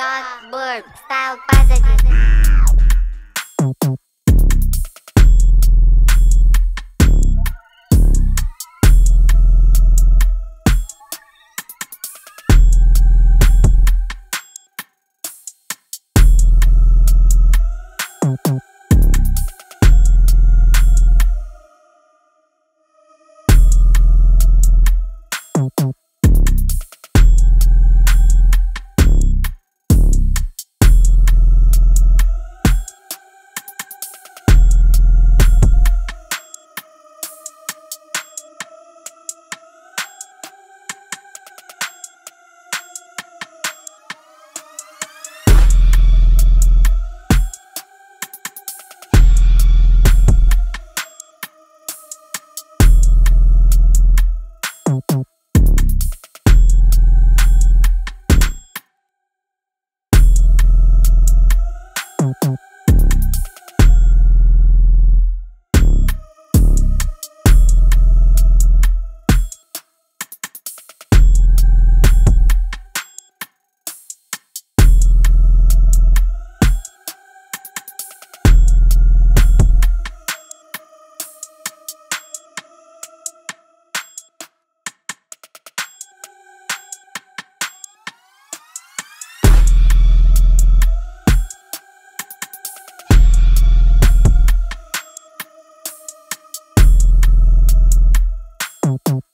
Dog Bird Style Positive. Thank Thank you.